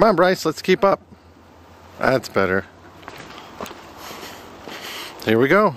Come on, Bryce, let's keep up. That's better. Here we go.